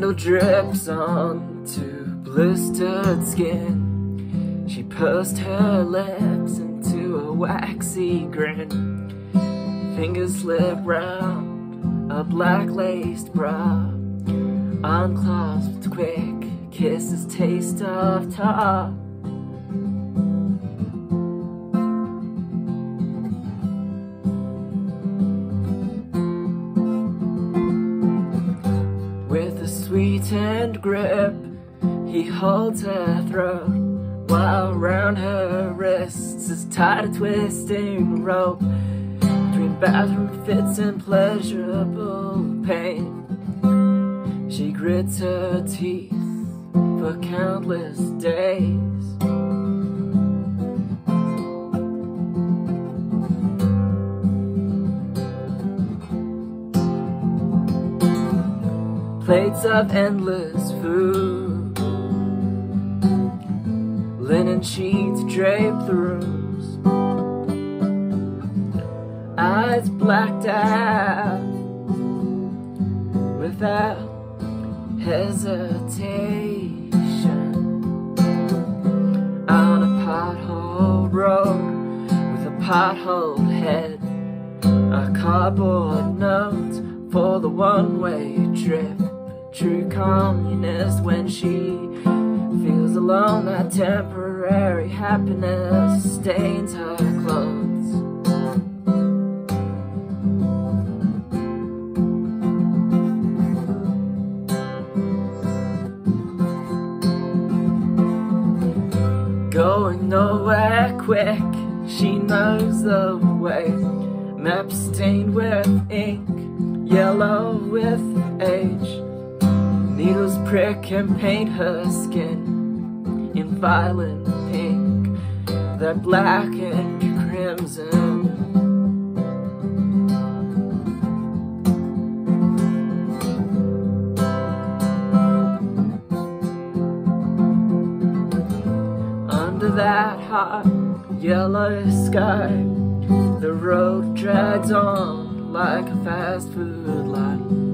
Candle drips onto blistered skin. She pursed her lips into a waxy grin. Fingers slip round a black-laced bra. Unclasped quick, kisses taste of tar. With a sweetened grip, he holds her throat while round her wrists is tied a twisting rope between bathroom fits and pleasurable pain. She grits her teeth for countless days. Plates of endless food. Linen sheets drape the rooms. Eyes blacked out without hesitation. On a pothole road with a pothole head. A cardboard note for the one-way trip true communist when she feels alone. That temporary happiness stains her clothes. Going nowhere quick, she knows the way. Map stained with ink, yellow with age. Needles prick and paint her skin in violent pink, that black and crimson. Under that hot yellow sky, the road drags on like a fast food line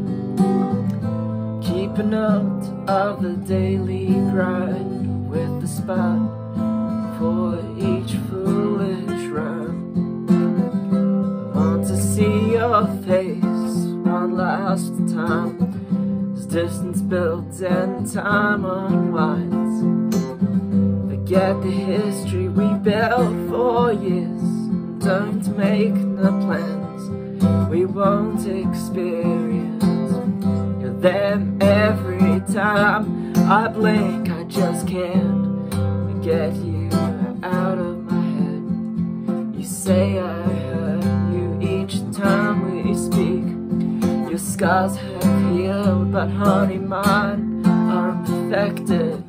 a note of the daily grind with the spot for each foolish rhyme. I want to see your face one last time as distance builds and time unwinds. Forget the history we built for years. Don't make the plans we won't experience them every time I blink I just can't get you out of my head. You say I hurt you each time we speak. Your scars have healed but honey mine are infected